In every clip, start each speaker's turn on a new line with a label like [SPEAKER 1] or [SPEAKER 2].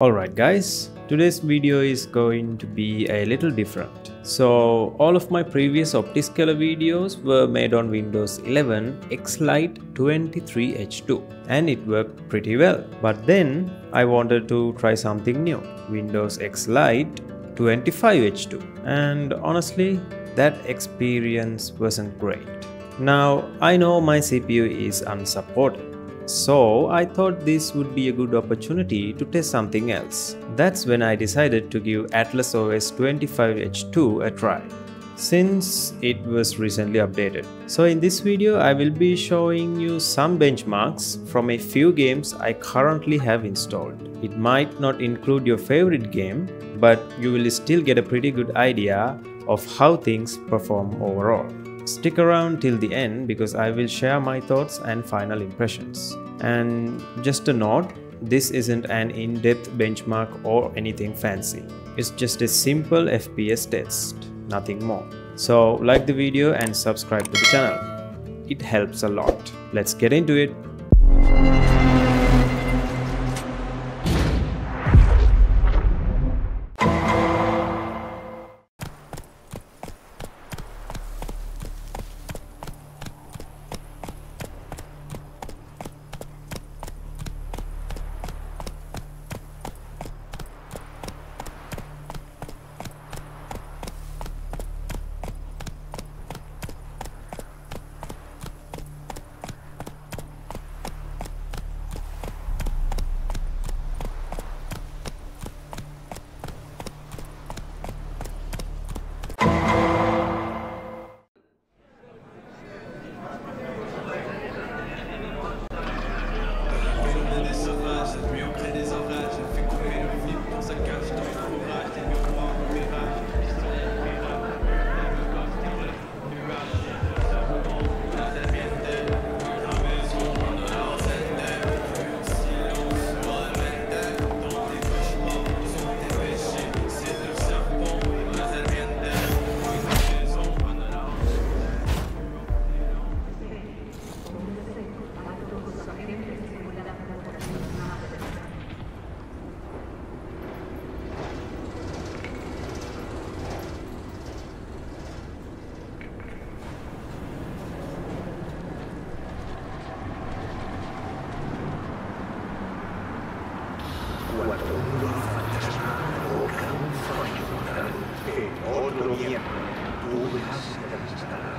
[SPEAKER 1] Alright guys, today's video is going to be a little different. So all of my previous OptiScaler videos were made on Windows 11 X-Lite 23H2 and it worked pretty well. But then I wanted to try something new, Windows X-Lite 25H2 and honestly that experience wasn't great. Now I know my CPU is unsupported so I thought this would be a good opportunity to test something else. That's when I decided to give Atlas OS 25H2 a try since it was recently updated. So in this video I will be showing you some benchmarks from a few games I currently have installed. It might not include your favorite game, but you will still get a pretty good idea of how things perform overall. Stick around till the end because I will share my thoughts and final impressions. And just a note, this isn't an in-depth benchmark or anything fancy. It's just a simple FPS test, nothing more. So like the video and subscribe to the channel. It helps a lot. Let's get into it.
[SPEAKER 2] Cuando un fantasma provoca un fallo en otro miembro, tú verás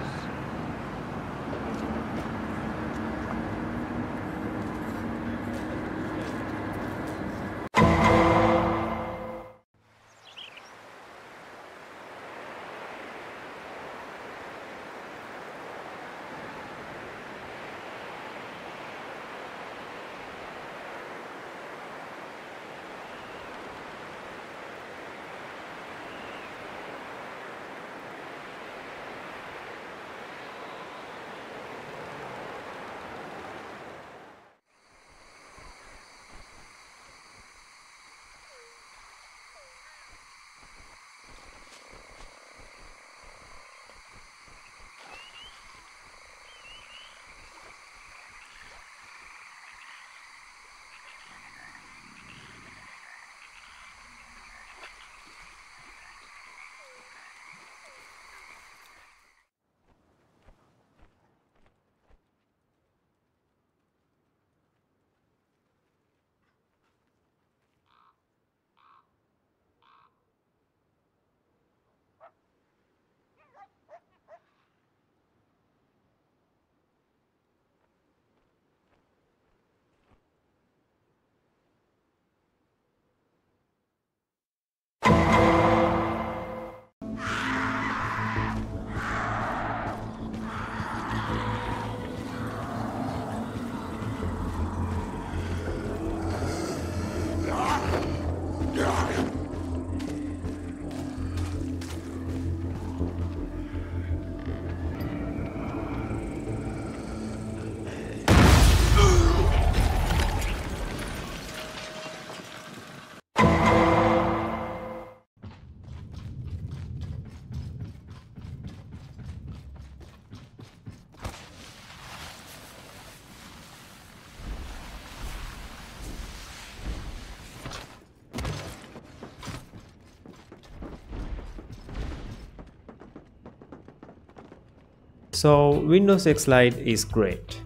[SPEAKER 1] So Windows X Lite is great,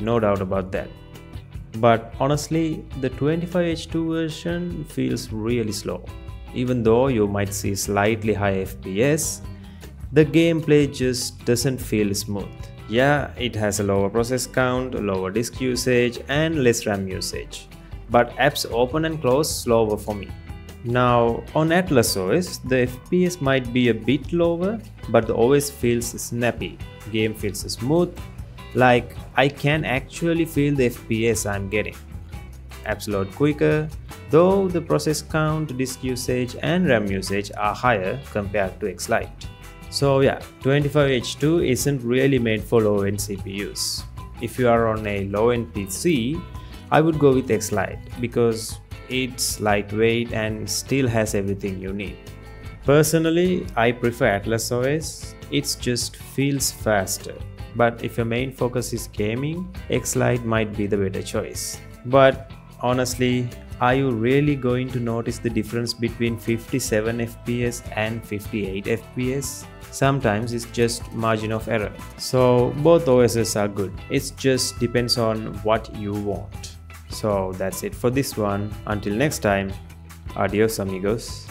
[SPEAKER 1] no doubt about that. But honestly, the 25H2 version feels really slow. Even though you might see slightly high FPS, the gameplay just doesn't feel smooth. Yeah, it has a lower process count, lower disk usage, and less RAM usage. But apps open and close slower for me. Now, on Atlas OS, the FPS might be a bit lower, but the OS feels snappy. Game feels smooth, like I can actually feel the FPS I'm getting. Apps load quicker, though the process count, disk usage, and RAM usage are higher compared to X Lite. So yeah, 25H2 isn't really made for low-end CPUs. If you are on a low-end PC, I would go with X Lite because it's lightweight and still has everything you need. Personally, I prefer Atlas OS, it just feels faster. But if your main focus is gaming, X Lite might be the better choice. But honestly, are you really going to notice the difference between 57 FPS and 58 FPS? Sometimes it's just margin of error. So both OSs are good. It just depends on what you want. So that's it for this one. Until next time, adios amigos.